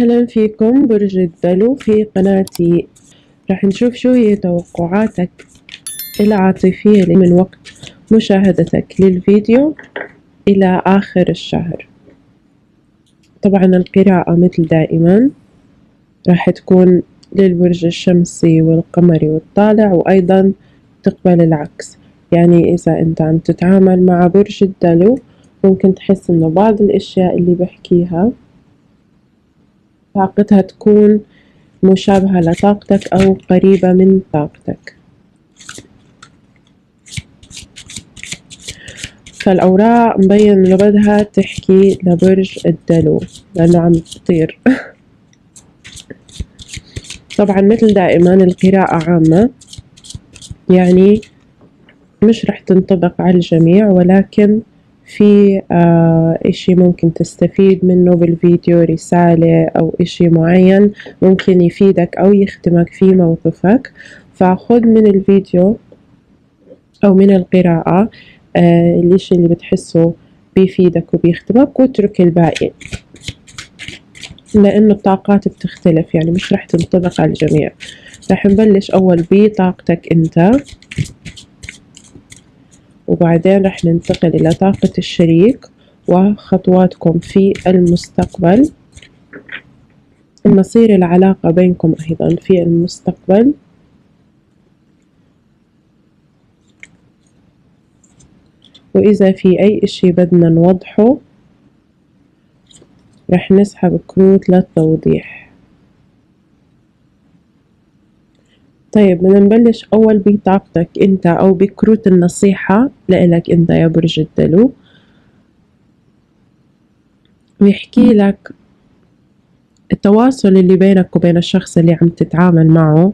أهلا فيكم برج الدلو في قناتي. راح نشوف شو هي توقعاتك العاطفية من وقت مشاهدتك للفيديو إلى آخر الشهر. طبعا القراءة مثل دائما راح تكون للبرج الشمسي والقمري والطالع وأيضا تقبل العكس. يعني إذا أنت عم تتعامل مع برج الدلو ممكن تحس إنه بعض الأشياء اللي بحكيها طاقتها تكون مشابهة لطاقتك أو قريبة من طاقتك. فالأوراق مبين إنه بدها تحكي لبرج الدلو لأنه عم تطير. طبعا مثل دائما القراءة عامة يعني مش رح تنطبق على الجميع ولكن في آه إشي ممكن تستفيد منه بالفيديو رسالة أو إشي معين ممكن يفيدك أو يخدمك في موقفك. فخذ من الفيديو أو من القراءة آه الإشي اللي بتحسه بيفيدك وبيخدمك واترك الباقي لأنه الطاقات بتختلف يعني مش رح تنطبق على الجميع. رح نبلش أول بطاقتك أنت. وبعدين رح ننتقل إلى طاقة الشريك وخطواتكم في المستقبل. مصير العلاقة بينكم أيضا في المستقبل. وإذا في أي إشي بدنا نوضحه رح نسحب كروت للتوضيح. طيب بدنا نبلش أول بطاقتك أنت أو بكروت النصيحة لإلك أنت يا برج الدلو. بيحكي لك التواصل اللي بينك وبين الشخص اللي عم تتعامل معه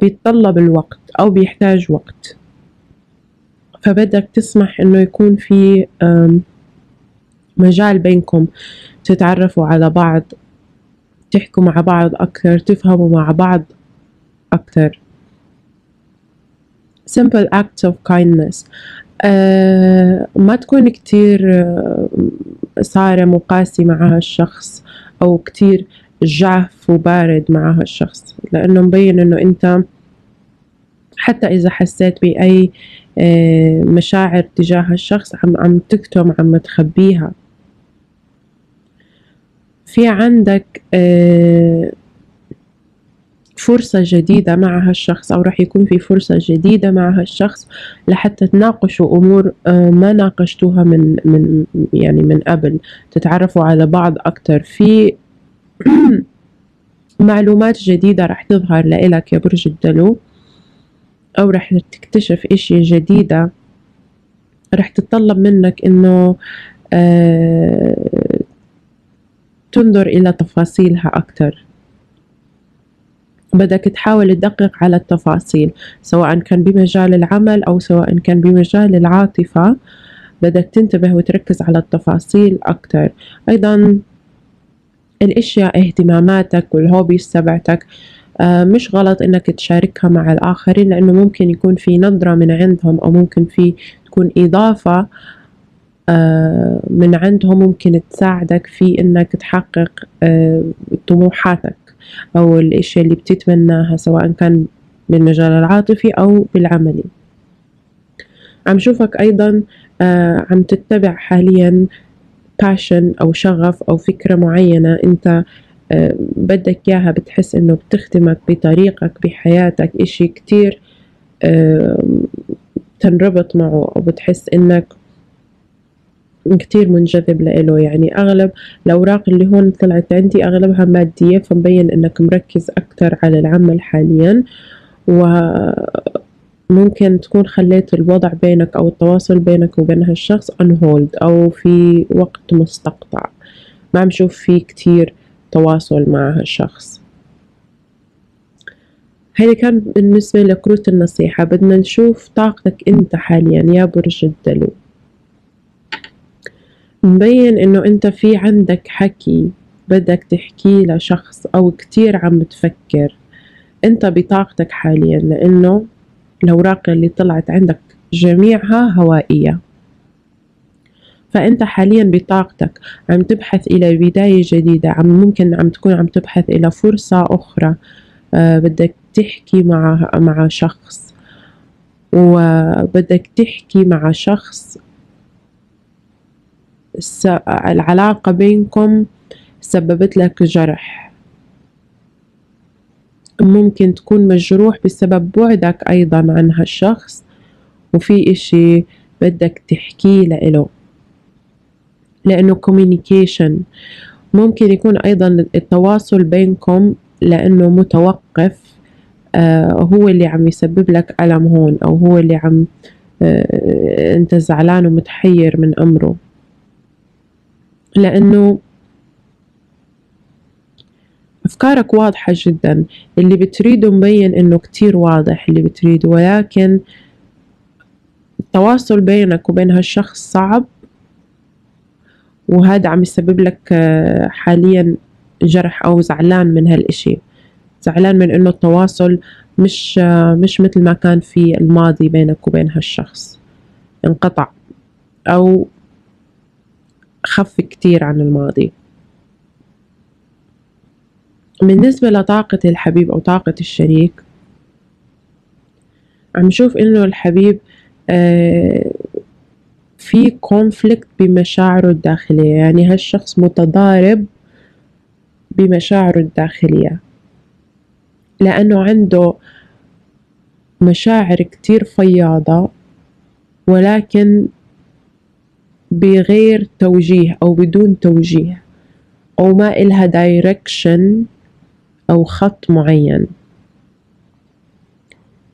بيتطلب الوقت أو بيحتاج وقت. فبدك تسمح إنه يكون في مجال بينكم تتعرفوا على بعض تحكوا مع بعض أكثر تفهموا مع بعض أكثر simple acts of kindness. آه ما تكون كتير آه صارم وقاسي مع هالشخص أو كتير جاف وبارد مع هالشخص لأنه مبين إنه أنت حتى إذا حسيت بأي آه مشاعر تجاه هالشخص عم عم تكتم عم تخبيها. في عندك آه فرصة جديدة مع هالشخص أو راح يكون في فرصة جديدة مع هالشخص لحتى تناقشوا أمور آه، ما ناقشتوها من من يعني من قبل. تتعرفوا على بعض أكتر. في معلومات جديدة راح تظهر لإلك يا برج الدلو أو راح تكتشف إشي جديدة راح تتطلب منك إنه آه تنظر إلى تفاصيلها أكتر. بدك تحاول تدقق على التفاصيل سواء كان بمجال العمل أو سواء كان بمجال العاطفة بدك تنتبه وتركز على التفاصيل أكتر. أيضا الأشياء اهتماماتك والهوبيز تبعتك آه مش غلط إنك تشاركها مع الآخرين لأنه ممكن يكون في نظرة من عندهم أو ممكن في تكون إضافة آه من عندهم ممكن تساعدك في إنك تحقق آه طموحاتك. أو الأشياء اللي بتتمناها سواء كان بالمجال العاطفي أو بالعملي. عم شوفك أيضا آه عم تتبع حاليا باشن أو شغف أو فكرة معينة أنت آه بدك إياها بتحس إنه بتخدمك بطريقك بحياتك إشي كتير آه تنربط معه أو بتحس إنك كتير منجذب لإله. يعني أغلب الأوراق اللي هون طلعت عندي أغلبها مادية فمبين إنك مركز أكتر على العمل حاليا. وممكن تكون خليت الوضع بينك أو التواصل بينك وبين هالشخص on hold أو في وقت مستقطع. ما عم شوف في كتير تواصل مع هالشخص. هيدا كان بالنسبة لكروت النصيحة. بدنا نشوف طاقتك أنت حاليا يا برج الدلو. مبين إنه أنت في عندك حكي بدك تحكيه لشخص أو كتير عم تفكر أنت بطاقتك حاليا لأنه الأوراق اللي طلعت عندك جميعها هوائية. فأنت حاليا بطاقتك عم تبحث إلى بداية جديدة عم ممكن عم تكون عم تبحث إلى فرصة أخرى. آه بدك تحكي مع مع شخص. وبدك تحكي مع شخص العلاقة بينكم سببت لك جرح. ممكن تكون مجروح بسبب بعدك أيضا عن هالشخص وفي إشي بدك تحكيه لإله. لأنه communication. ممكن يكون أيضا التواصل بينكم لأنه متوقف آه هو اللي عم يسبب لك ألم هون أو هو اللي عم آه أنت زعلان ومتحير من أمره. لأنه أفكارك واضحة جدا. اللي بتريده مبين إنه كتير واضح اللي بتريده ولكن التواصل بينك وبين هالشخص صعب وهذا عم يسبب لك آه، حاليا جرح أو زعلان من هالإشي. زعلان من إنه التواصل مش آه، مش مثل ما كان في الماضي بينك وبين هالشخص. انقطع. أو خف كتير عن الماضي. بالنسبة لطاقة الحبيب أو طاقة الشريك عم شوف إنه الحبيب آه في conflict بمشاعره الداخلية. يعني هالشخص متضارب بمشاعره الداخلية لأنه عنده مشاعر كتير فياضة ولكن بغير توجيه أو بدون توجيه أو ما إلها direction أو خط معين.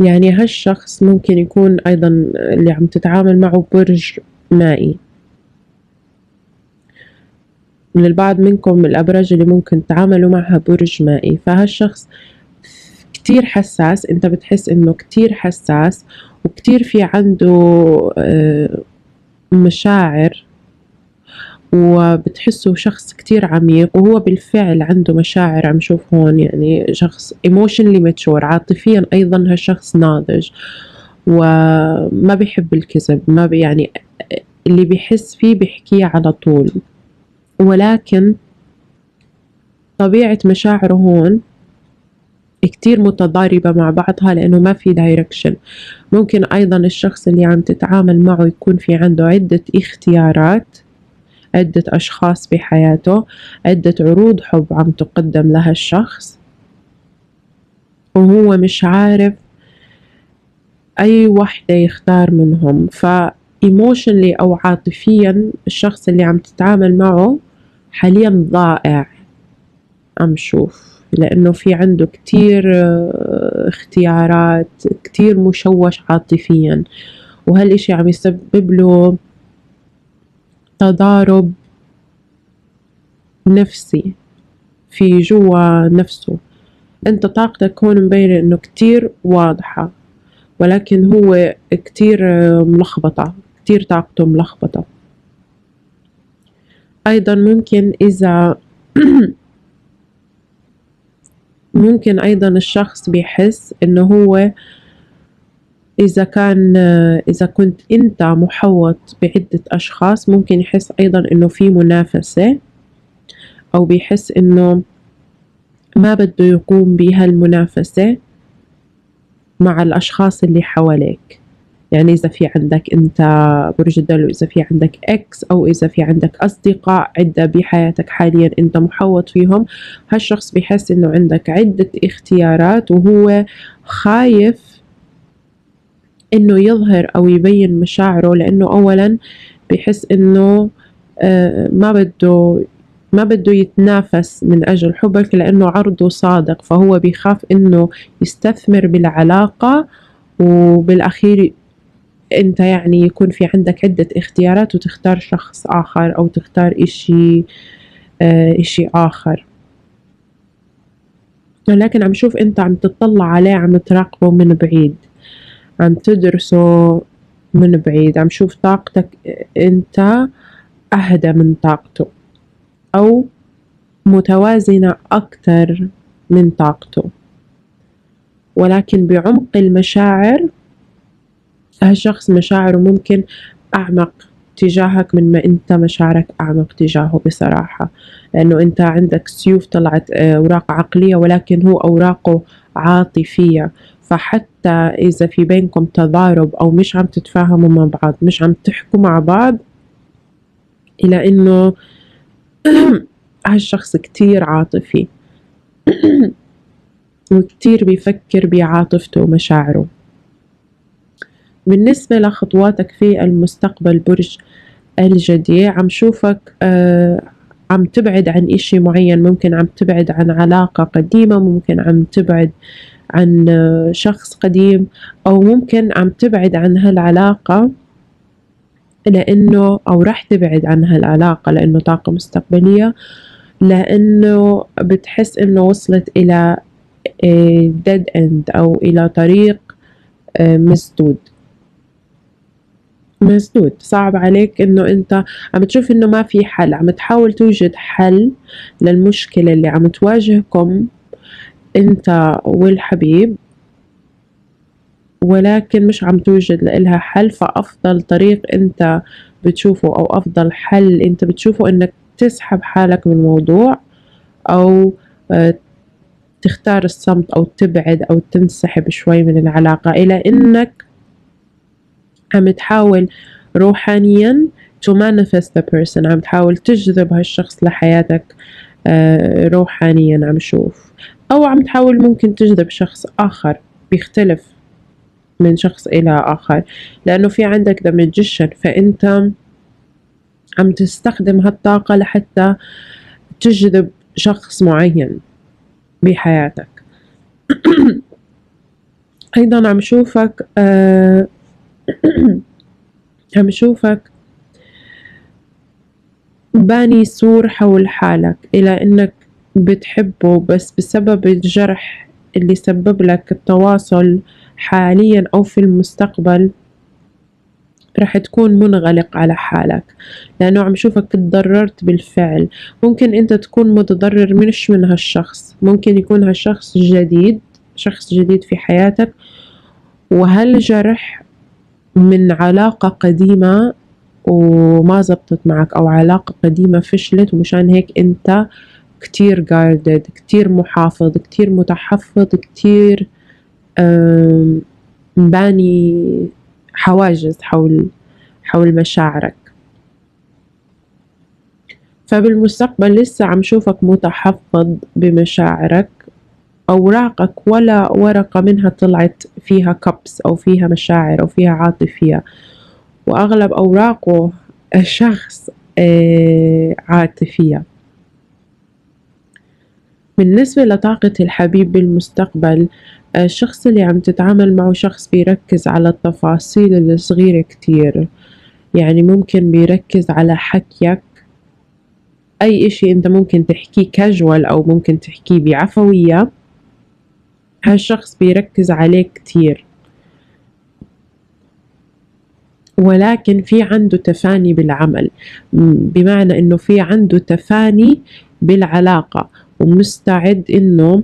يعني هالشخص ممكن يكون أيضا اللي عم تتعامل معه برج مائي. للبعض منكم الأبراج اللي ممكن تتعاملوا معها برج مائي. فهالشخص كتير حساس أنت بتحس إنه كتير حساس وكتير في عنده آه، مشاعر وبتحسه شخص كتير عميق وهو بالفعل عنده مشاعر عم شوف هون يعني شخص emotionally mature عاطفيا أيضا هالشخص ناضج وما بيحب الكذب ما بي يعني اللي بيحس فيه بيحكيه على طول. ولكن طبيعة مشاعره هون كتير متضاربة مع بعضها لأنه ما في direction ممكن أيضا الشخص اللي عم تتعامل معه يكون في عنده عدة اختيارات عدة أشخاص بحياته عدة عروض حب عم تقدم لها الشخص وهو مش عارف أي وحدة يختار منهم. ف ايموشنلي أو عاطفيا الشخص اللي عم تتعامل معه حاليا ضائع. عم شوف. لأنه في عنده كتير آه، اختيارات كتير مشوش عاطفيا. وهالإشي عم يسبب له تضارب نفسي في جوا نفسه. أنت طاقتك هون مبينة إنه كتير واضحة ولكن هو كتير ملخبطة كتير طاقته ملخبطة. أيضا ممكن إذا ممكن أيضا الشخص بيحس إنه هو إذا كان إذا كنت أنت محوط بعدة أشخاص ممكن يحس أيضا إنه في منافسة أو بيحس إنه ما بده يقوم بهالمنافسة مع الأشخاص اللي حواليك. يعني إذا في عندك أنت برج الدلو إذا في عندك إكس أو إذا في عندك أصدقاء عدة بحياتك حاليا أنت محوط فيهم هالشخص بيحس إنه عندك عدة اختيارات وهو خايف إنه يظهر أو يبين مشاعره لأنه أولا بيحس إنه آه، ما بده ما بده يتنافس من أجل حبك لأنه عرضه صادق فهو بيخاف إنه يستثمر بالعلاقة وبالأخير أنت يعني يكون في عندك عدة اختيارات وتختار شخص آخر أو تختار إشي آه إشي آخر. لكن عم شوف أنت عم تطلع عليه عم تراقبه من بعيد عم تدرسه من بعيد عم شوف طاقتك أنت أهدى من طاقته أو متوازنة أكتر من طاقته. ولكن بعمق المشاعر هالشخص مشاعره ممكن أعمق تجاهك من ما أنت مشاعرك أعمق تجاهه بصراحة. لأنه أنت عندك سيوف طلعت آه، أوراق عقلية ولكن هو أوراقه عاطفية. فحتى إذا في بينكم تضارب أو مش عم تتفاهموا مع بعض مش عم تحكوا مع بعض إلى إنه هالشخص كتير عاطفي. وكتير بيفكر بعاطفته ومشاعره. بالنسبة لخطواتك في المستقبل برج الجدي عم شوفك آه عم تبعد عن إشي معين ممكن عم تبعد عن علاقة قديمة ممكن عم تبعد عن شخص قديم أو ممكن عم تبعد عن هالعلاقة لأنه أو راح تبعد عن هالعلاقة لأنه طاقة مستقبلية لأنه بتحس إنه وصلت إلى ديد إند أو إلى طريق آه، مسدود. مسدود. صعب عليك إنه أنت عم تشوف إنه ما في حل. عم تحاول توجد حل للمشكلة اللي عم تواجهكم أنت والحبيب ولكن مش عم توجد لإلها حل. فأفضل طريق أنت بتشوفه أو أفضل حل أنت بتشوفه إنك تسحب حالك من الموضوع أو آه، تختار الصمت أو تبعد أو تنسحب شوي من العلاقة إلى إنك عم تحاول روحانيا to manifest the person عم تحاول تجذب هالشخص لحياتك آه، روحانيا عم شوف. أو عم تحاول ممكن تجذب شخص آخر بيختلف من شخص إلى آخر. لأنه في عندك magician فأنت عم تستخدم هالطاقة لحتى تجذب شخص معين بحياتك. أيضا عم شوفك آه عم شوفك؟ باني سور حول حالك إلى إنك بتحبه بس بسبب الجرح اللي سبب لك التواصل حاليا أو في المستقبل رح تكون منغلق على حالك. لأنه عم شوفك تضررت بالفعل. ممكن أنت تكون متضرر مش من هالشخص. ممكن يكون هالشخص جديد شخص جديد في حياتك وهالجرح من علاقة قديمة وما زبطت معك أو علاقة قديمة فشلت ومشان هيك أنت كتير guarded كتير محافظ كتير متحفظ كتير باني حواجز حول حول مشاعرك. فبالمستقبل لسه عم شوفك متحفظ بمشاعرك. أوراقك ولا ورقة منها طلعت فيها كبس أو فيها مشاعر أو فيها عاطفية. وأغلب أوراقه شخص آه، عاطفية. بالنسبة لطاقة الحبيب بالمستقبل الشخص اللي عم تتعامل معه شخص بيركز على التفاصيل الصغيرة كتير. يعني ممكن بيركز على حكيك. أي إشي أنت ممكن تحكيه كاجوال أو ممكن تحكيه بعفوية. هالشخص بيركز عليه كتير. ولكن في عنده تفاني بالعمل. بمعنى إنه في عنده تفاني بالعلاقة ومستعد إنه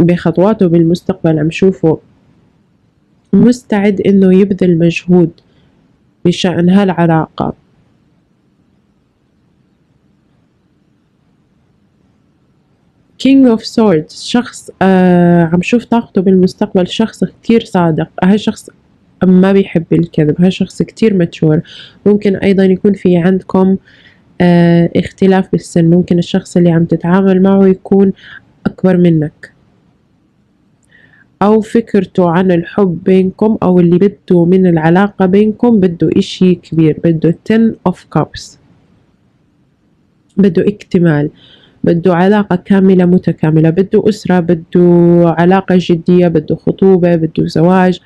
بخطواته بالمستقبل عم شوفه مستعد إنه يبذل مجهود بشأن هالعلاقة. King of Swords شخص آه عم شوف طاقته بالمستقبل شخص كتير صادق. هالشخص ما بيحب الكذب هالشخص كتير متشور ممكن أيضا يكون في عندكم آه اختلاف بالسن. ممكن الشخص اللي عم تتعامل معه يكون أكبر منك. أو فكرته عن الحب بينكم أو اللي بده من العلاقة بينكم بده إشي كبير. بده ten of cups. بده اكتمال. بده علاقة كاملة متكاملة بده أسرة بده علاقة جدية بده خطوبة بده زواج.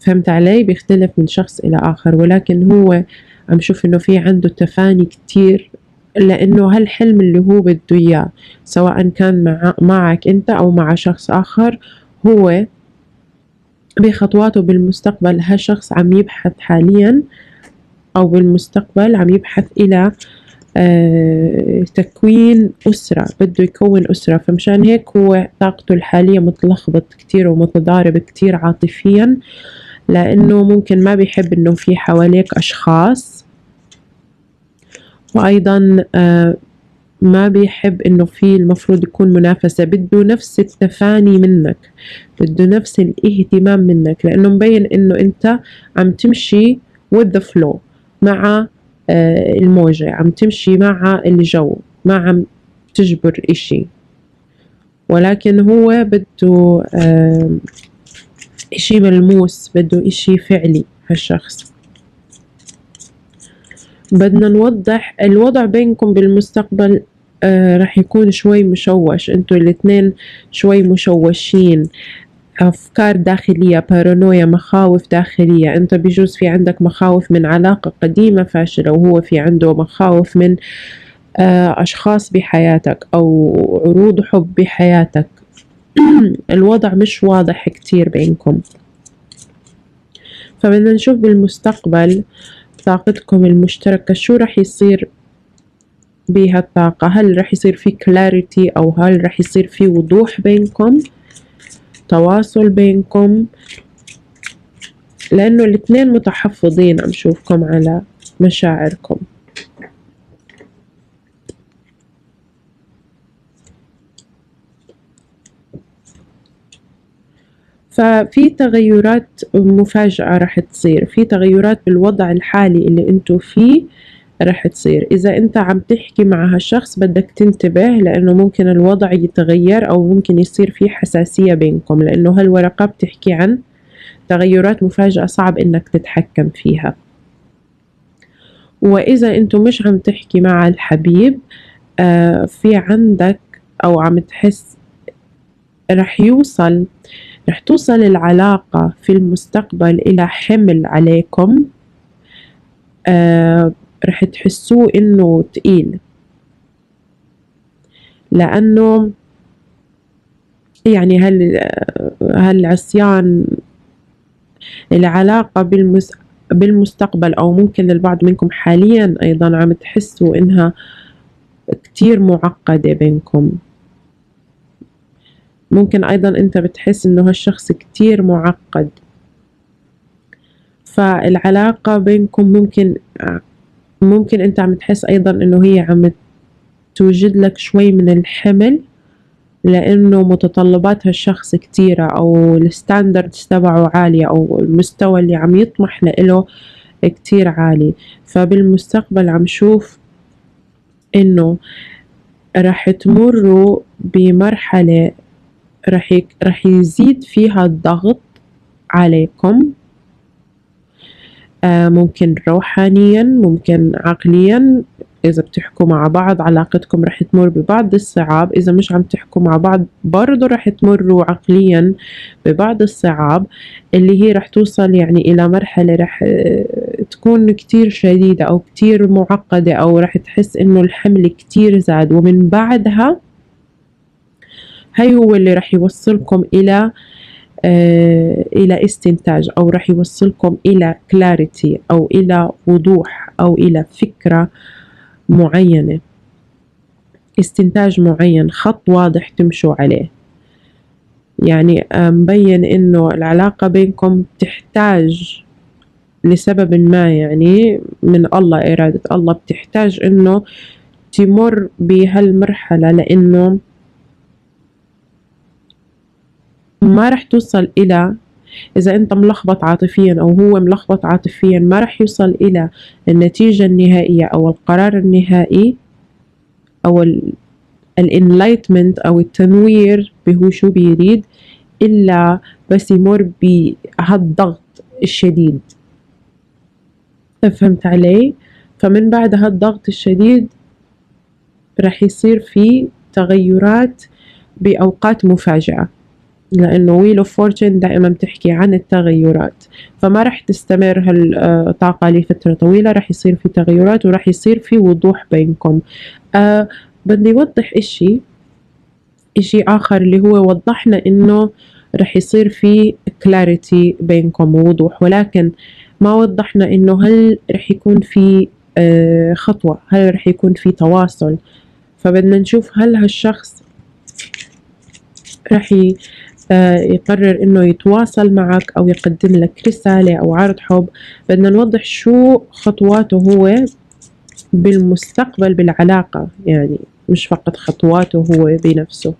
فهمت علي؟ بيختلف من شخص إلى آخر. ولكن هو عم شوف إنه في عنده تفاني كتير لأنه هالحلم اللي هو بده إياه سواء كان مع معك أنت أو مع شخص آخر هو بخطواته بالمستقبل هالشخص عم يبحث حاليا أو بالمستقبل عم يبحث إلى تكوين أسرة بده يكون أسرة. فمشان هيك هو طاقته الحالية متلخبط كتير ومتضارب كتير عاطفيا لأنه ممكن ما بيحب إنه في حواليك أشخاص. وأيضا آه، ما بيحب إنه في المفروض يكون منافسة. بده نفس التفاني منك بده نفس الاهتمام منك لأنه مبين إنه أنت عم تمشي with the flow مع آه، الموجة. عم تمشي مع الجو ما عم تجبر إشي. ولكن هو بده إشي ملموس بده إشي فعلي هالشخص. بدنا نوضح الوضع بينكم بالمستقبل آه رح يكون شوي مشوش. أنتوا الاثنين شوي مشوشين. أفكار داخلية بارانويا مخاوف داخلية. أنت بيجوز في عندك مخاوف من علاقة قديمة فاشلة وهو في عنده مخاوف من آه أشخاص بحياتك أو عروض حب بحياتك. الوضع مش واضح كتير بينكم. فبدنا نشوف بالمستقبل طاقتكم المشتركة شو رح يصير بها الطاقة هل رح يصير في كلاريتي أو هل رح يصير في وضوح بينكم؟ تواصل بينكم لأنه الاثنين متحفظين. عم شوفكم على مشاعركم. ففي تغيرات مفاجئة رح تصير. في تغيرات بالوضع الحالي اللي انتو فيه. رح تصير. إذا أنت عم تحكي مع هالشخص بدك تنتبه لأنه ممكن الوضع يتغير أو ممكن يصير في حساسية بينكم لأنه هالورقة بتحكي عن تغيرات مفاجئة صعب إنك تتحكم فيها. وإذا أنتم مش عم تحكي مع الحبيب آه في عندك أو عم تحس رح يوصل رح توصل العلاقة في المستقبل إلى حمل عليكم آه رح تحسوه إنه تقيل. لأنه يعني هل هالعصيان العلاقة بالمس بالمستقبل أو ممكن البعض منكم حاليا أيضا عم تحسوا إنها كتير معقدة بينكم. ممكن أيضا أنت بتحس إنه هالشخص كتير معقد. فالعلاقة بينكم ممكن ممكن أنت عم تحس أيضا إنه هي عم توجد لك شوي من الحمل لأنه متطلبات هالشخص كتيرة أو الستاندردز تبعه عالية أو المستوى اللي عم يطمح له كتير عالي. فبالمستقبل عم شوف إنه راح تمروا بمرحلة رح رح يزيد فيها الضغط عليكم. ممكن روحانيا ممكن عقليا. إذا بتحكوا مع بعض علاقتكم رح تمر ببعض الصعاب. إذا مش عم تحكوا مع بعض برضو رح تمروا عقليا ببعض الصعاب. اللي هي رح توصل يعني إلى مرحلة رح آه، تكون كتير شديدة أو كتير معقدة أو رح تحس إنه الحمل كتير زاد. ومن بعدها هاي هو اللي رح يوصلكم إلى آه إلى استنتاج أو رح يوصلكم إلى كلاريتي أو إلى وضوح أو إلى فكرة معينة. استنتاج معين خط واضح تمشوا عليه. يعني مبين إنه العلاقة بينكم تحتاج لسبب ما يعني من الله إرادة الله. بتحتاج إنه تمر بهالمرحلة لأنه ما رح توصل إلى إذا أنت ملخبط عاطفيا أو هو ملخبط عاطفيا ما رح يوصل إلى النتيجة النهائية أو القرار النهائي أو ال enlightenment أو التنوير بهو شو بيريد إلا بس يمر بهالضغط الشديد فهمت علي؟ فمن بعد هالضغط الشديد رح يصير في تغيرات بأوقات مفاجئة لأنه Wheel of Fortune دائما بتحكي عن التغيرات. فما رح تستمر هالطاقة لفترة طويلة رح يصير في تغيرات ورح يصير في وضوح بينكم. أه بدي أوضح إشي إشي آخر اللي هو وضحنا إنه رح يصير في كلاريتي بينكم ووضوح. ولكن ما وضحنا إنه هل رح يكون في أه خطوة هل رح يكون في تواصل. فبدنا نشوف هل هالشخص رح آه، يقرر إنه يتواصل معك أو يقدم لك رسالة أو عرض حب. بدنا نوضح شو خطواته هو بالمستقبل بالعلاقة يعني مش فقط خطواته هو بنفسه.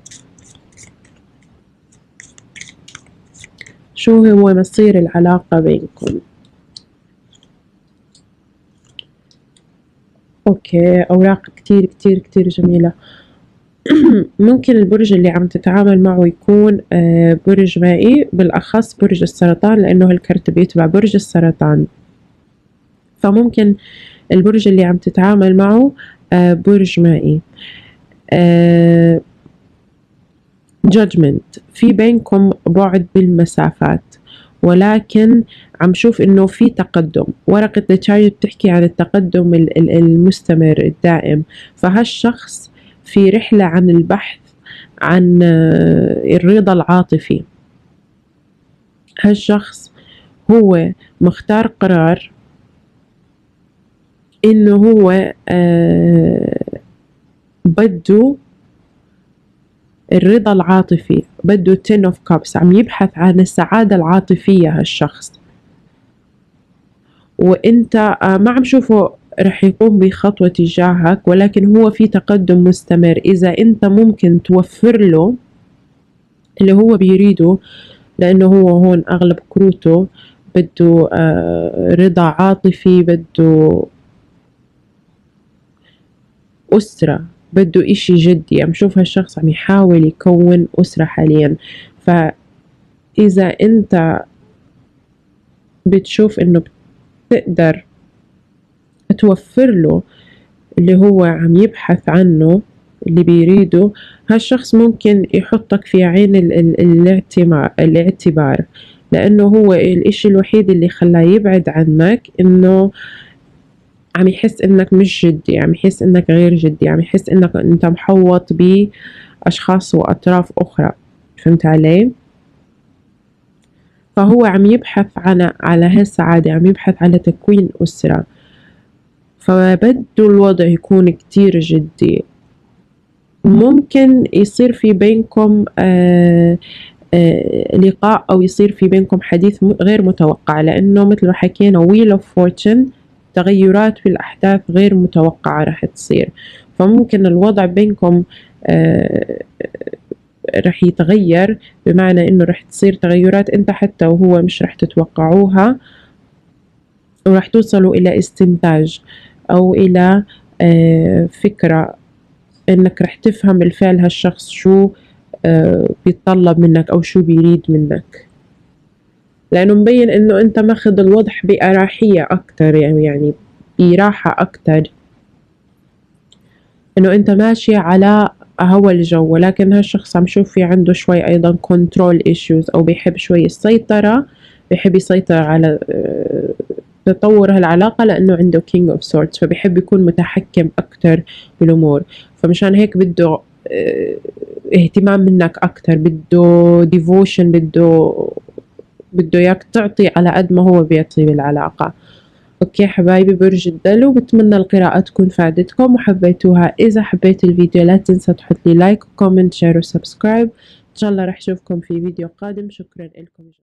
شو هو مصير العلاقة بينكم؟ أوكي أوراق كتير كتير كتير جميلة. ممكن البرج اللي عم تتعامل معه يكون آه، برج مائي بالأخص برج السرطان لأنه هالكرت بيتبع برج السرطان. فممكن البرج اللي عم تتعامل معه آه، برج مائي. جادجمنت آه، في بينكم بعد بالمسافات. ولكن عم شوف إنه في تقدم. ورقة التشارج بتحكي عن التقدم المستمر الدائم. فهالشخص في رحلة عن البحث عن آه، الرضا العاطفي. هالشخص هو مختار قرار إنه هو آه، بده الرضا العاطفي بده تين اوف كابس عم يبحث عن السعادة العاطفية هالشخص. وإنت آه، ما عم شوفه رح يقوم بخطوة تجاهك ولكن هو في تقدم مستمر. إذا أنت ممكن توفر له اللي هو بيريده لأنه هو هون أغلب كروته بده آه، رضا عاطفي بده أسرة بده إشي جدي. عم شوف هالشخص عم يحاول يكون أسرة حاليا. فإذا أنت بتشوف إنه بتقدر توفر له اللي هو عم يبحث عنه اللي بيريده. هالشخص ممكن يحطك في عين الاعتبار لأنه هو الإشي الوحيد اللي خلاه يبعد عنك إنه عم يحس إنك مش جدي عم يحس إنك غير جدي عم يحس إنك أنت محوط بأشخاص وأطراف أخرى. فهمت علي؟ فهو عم يبحث على على هالسعادة عم يبحث على تكوين أسرة. فبده الوضع يكون كتير جدي. ممكن يصير في بينكم آه آه لقاء أو يصير في بينكم حديث غير متوقع لأنه مثل ما حكينا Wheel of Fortune تغيرات في الأحداث غير متوقعة رح تصير. فممكن الوضع بينكم آه رح يتغير بمعنى إنه رح تصير تغيرات أنت حتى وهو مش رح تتوقعوها ورح توصلوا إلى استنتاج. أو إلى آه، فكرة إنك رح تفهم الفعل هالشخص شو آه، بيتطلب منك أو شو بيريد منك. لأنه مبين إنه أنت ماخذ الوضع بأراحية أكتر يعني يعني براحة أكتر. إنه أنت ماشي على هوا الجو ولكن هالشخص عم شوف في عنده شوي أيضا control issues أو بيحب شوي السيطرة بيحب يسيطر على آه، تطور هالعلاقة لأنه عنده King of Swords فبيحب يكون متحكم أكتر بالأمور. فمشان هيك بده آه اهتمام منك أكتر بده devotion بده بده إياك تعطي على قد ما هو بيعطي بالعلاقة. okay حبايبي برج الدلو بتمنى القراءة تكون فادتكم وحبيتوها. إذا حبيت الفيديو لا تنسى تحط لي like و comment share و subscribe. إن شاء الله رح أشوفكم في فيديو قادم. شكرا لكم.